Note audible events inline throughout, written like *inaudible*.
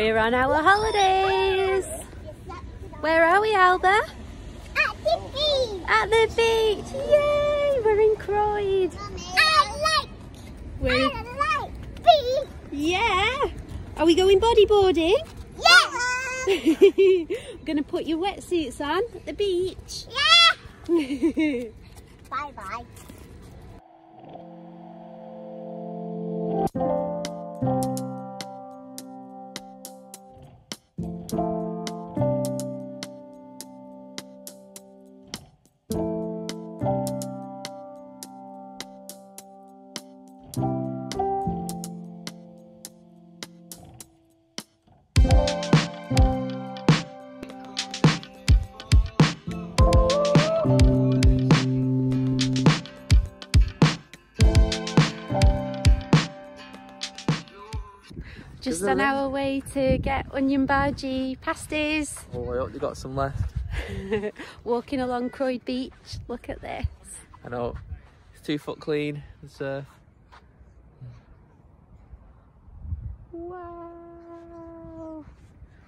We're on our holidays. Where are we, Alba? At the beach. At the beach. Yay! We're in Croyde. I like, We're I like beach. yeah. Are we going bodyboarding? Yes. *laughs* We're gonna put your wetsuits on at the beach. Yeah. *laughs* Bye bye. Just on our way to get onion bhaji pasties. Oh, I hope you got some left. *laughs* Walking along Croyde Beach. Look at this. I know. It's two foot clean. It's uh, Wow.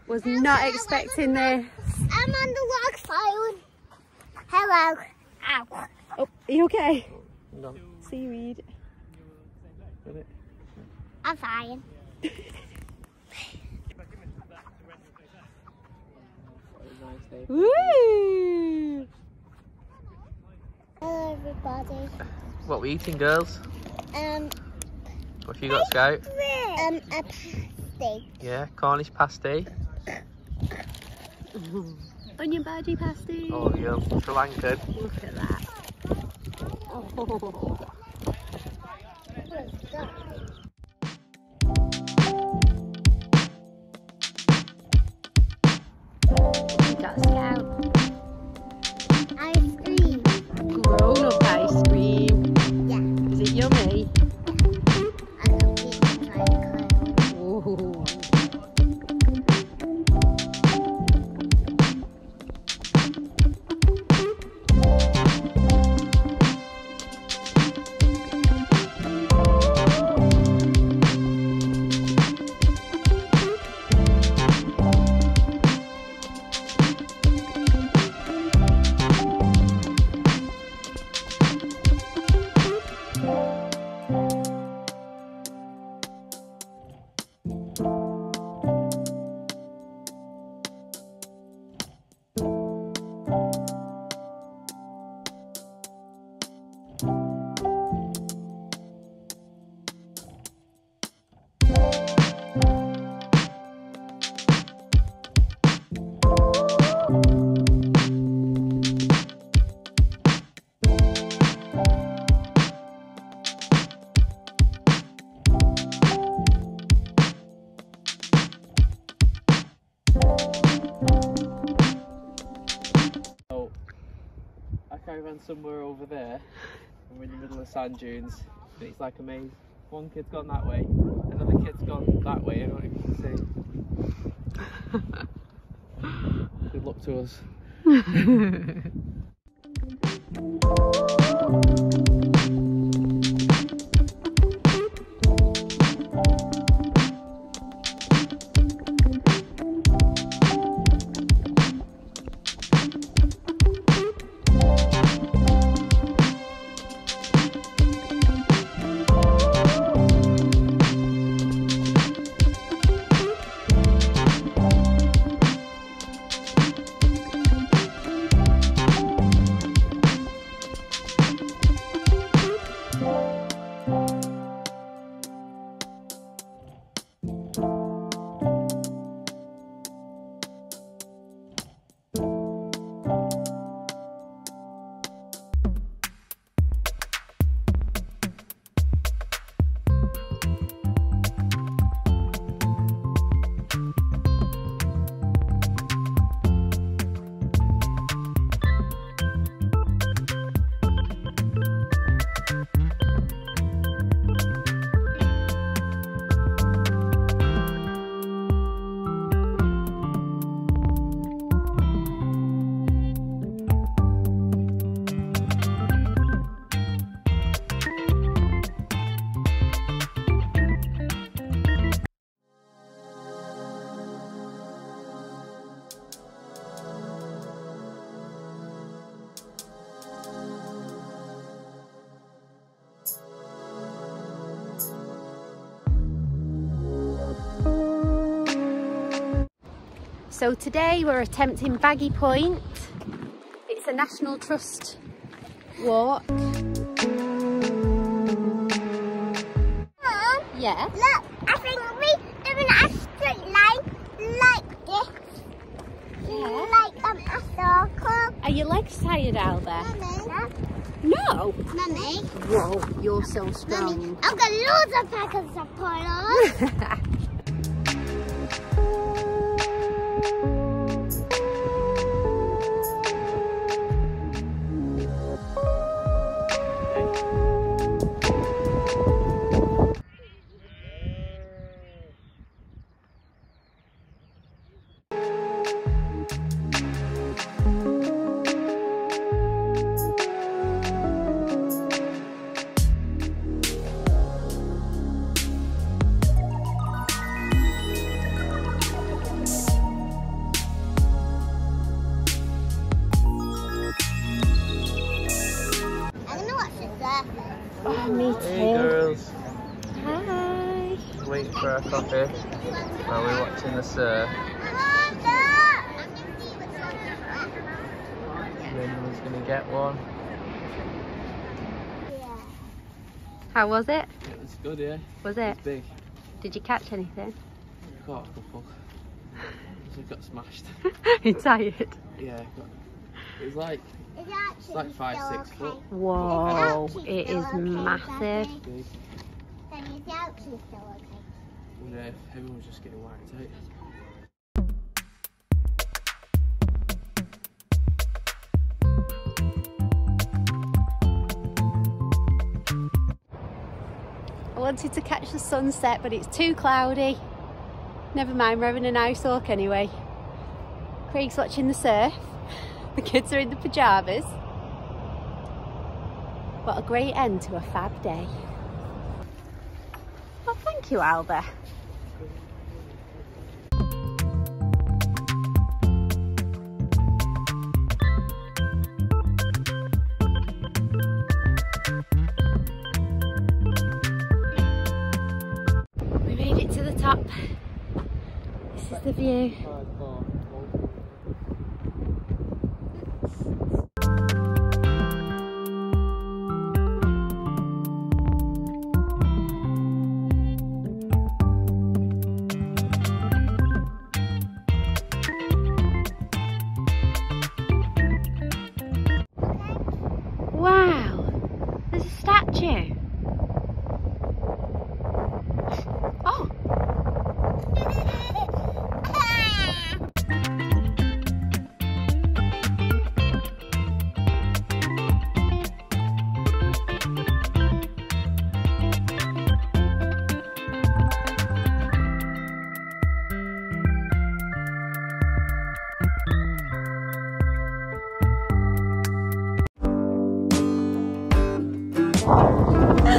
Was not expecting this. I'm on the rock side. Hello. Ow. Oh, are you okay? no, Seaweed. I'm fine. *laughs* Nice. Woo! Hello, everybody. What we eating, girls? Um, What have you got, Scout? um, a pasty. Yeah, Cornish pasty. Onion bhaji pasties. Oh, yeah, Sri Lankan. Look at that. Oh. And we're in the middle of sand dunes, and it's like a maze. One kid's gone that way, another kid's gone that way. I don't know if you can see. *laughs* Good luck to us. *laughs* So today we're attempting Baggy Point. It's a National Trust walk. Mom, Yeah. look, I think we're doing a straight line like this. Yeah. Like um, a circle. Are your legs tired, Albert? Mummy. No. Mummy. Whoa, you're so Mummy. strong. I've got loads of packets of polos. *laughs* me Hey too. girls, Hi. waiting for our coffee while we're watching the surf. Lynn was gonna get one. How was it? It was good, yeah. Was It it? was big. Did you catch anything? Caught a couple. *sighs* It got smashed. *laughs* you tired? Yeah, got, it was like Is it actually like five, six okay? foot. Whoa, It's is still okay, massive. Daddy. big. Then is it actually still okay? Yeah, everyone was just getting whacked out. I wanted to catch the sunset, but it's too cloudy. Never mind, we're having a nice walk anyway. Craig's watching the surf. The kids are in the pyjamas. What a great end to a fab day. Well, thank you, Alba. We made it to the top. This is the view. 切 Oh.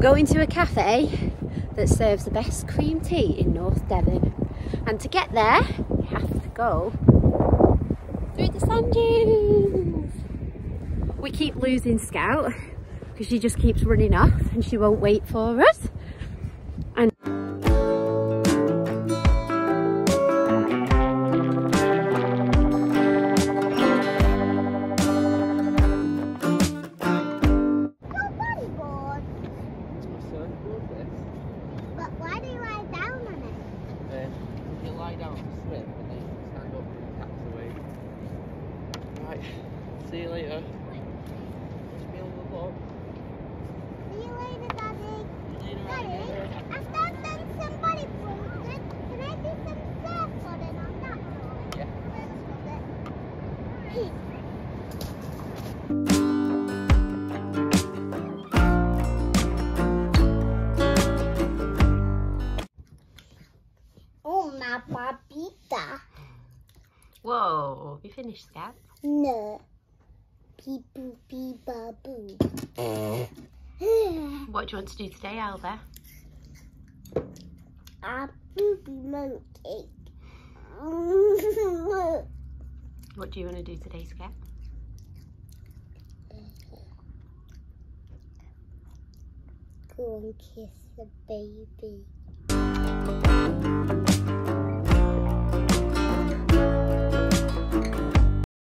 We're going to a cafe that serves the best cream tea in North Devon. And to get there, you have to go through the sand dunes. We keep losing Scout because she just keeps running off and she won't wait for us. down to and then you can stand up and. Right, see you later. The. See you later, Daddy. Daddy, I've done somebody for it. Can I do some surfboarding on that one? Yeah. Let's it. Have you finished, Scout? No. Beep boop beep ba boo. *laughs* What do you want to do today, Alba? A boopy monkey. *laughs* What do you want to do today, Scout? Go and kiss the baby.